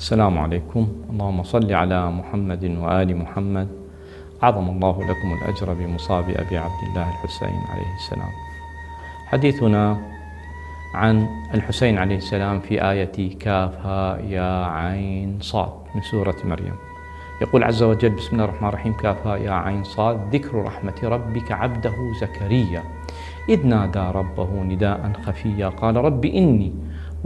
السلام عليكم. اللهم صل على محمد وآل محمد. أعظم الله لكم الأجر بمصاب أبي عبد الله الحسين عليه السلام. حديثنا عن الحسين عليه السلام في آية كافها يا عين صاد من سورة مريم. يقول عز وجل بسم الله الرحمن الرحيم كافها يا عين صاد ذكر رحمة ربك عبده زكريا. إذ نادى ربه نداء خفيا قال رب إني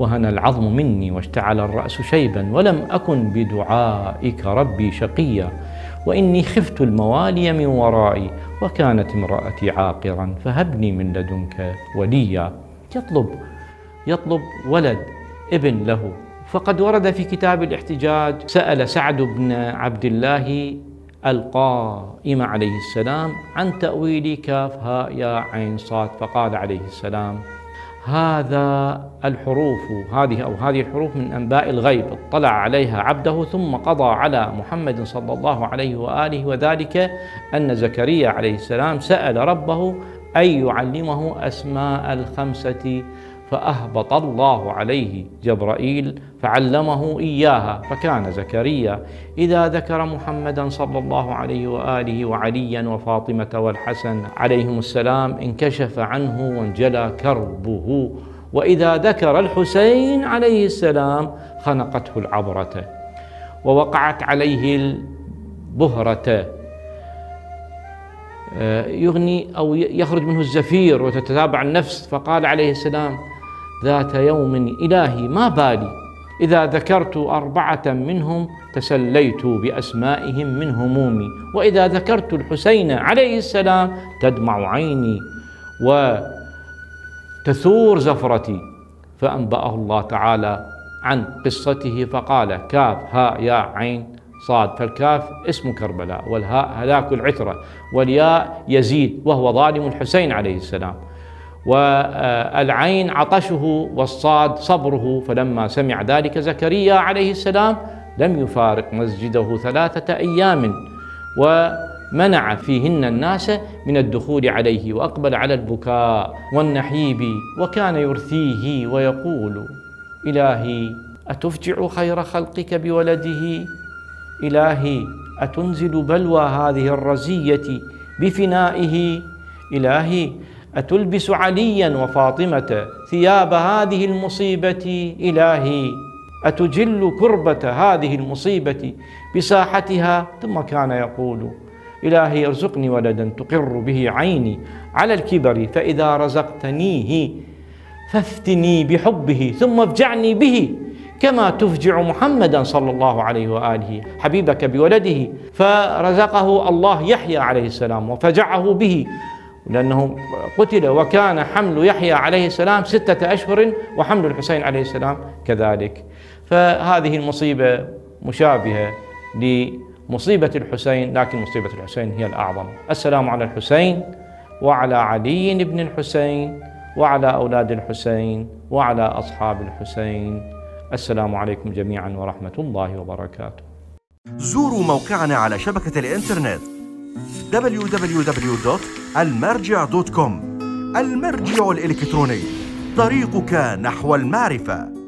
وهن العظم مني واشتعل الرأس شيبا ولم أكن بدعائك ربي شقيا وإني خفت الموالي من ورائي وكانت امرأتي عاقرا فهبني من لدنك وليا. يطلب يطلب ولد ابن له. فقد ورد في كتاب الاحتجاج سأل سعد بن عبد الله القائم عليه السلام عن تأويل كاف هاء يا عين صاد فقال عليه السلام هذا الحروف هذه أو هذه الحروف من أنباء الغيب. اطلع عليها عبده ثم قضى على محمد صلى الله عليه وآله. وذلك أن زكريا عليه السلام سأل ربه أن يعلمه أسماء الخمسة فأهبط الله عليه جبرائيل فعلمه إياها. فكان زكريا إذا ذكر محمدا صلى الله عليه وآله وعليا وفاطمة والحسن عليهم السلام انكشف عنه وانجلى كربه. وإذا ذكر الحسين عليه السلام خنقته العبرة ووقعت عليه البهرة. آه، يغني أو يخرج منه الزفير وتتتابع النفس. فقال عليه السلام ذات يوم إلهي ما بالي؟ إذا ذكرت أربعة منهم تسليت بأسمائهم من همومي وإذا ذكرت الحسين عليه السلام تدمع عيني وتثور زفرتي. فأنبأه الله تعالى عن قصته فقال كاف هاء ياء عين صاد فالكاف اسم كربلاء والهاء هلاك العترة والياء يزيد وهو ظالم الحسين عليه السلام. والعين عطشه والصاد صبره. فلما سمع ذلك زكريا عليه السلام لم يفارق مسجده ثلاثة أيام ومنع فيهن الناس من الدخول عليه وأقبل على البكاء والنحيب وكان يرثيه ويقول إلهي أتفجع خير خلقك بولده؟ إلهي أتنزل بلوى هذه الرزية بفنائه؟ إلهي أتلبس عليا وفاطمة ثياب هذه المصيبة؟ إلهي أتجل كربة هذه المصيبة بساحتها؟ ثم كان يقول إلهي ارزقني ولدا تقر به عيني على الكبر فإذا رزقتنيه فافتني بحبه ثم افجعني به كما تفجع محمدا صلى الله عليه وآله حبيبك بولده. فرزقه الله يحيى عليه السلام وفجعه به لأنه قتل وكان حمل يحيى عليه السلام ستة أشهر وحمل الحسين عليه السلام كذلك. فهذه المصيبة مشابهة لمصيبة الحسين لكن مصيبة الحسين هي الأعظم. السلام على الحسين وعلى علي بن الحسين وعلى أولاد الحسين وعلى أصحاب الحسين. السلام عليكم جميعا ورحمة الله وبركاته. زوروا موقعنا على شبكة الإنترنت. www.المرجع.com المرجع الإلكتروني. طريقك نحو المعرفة.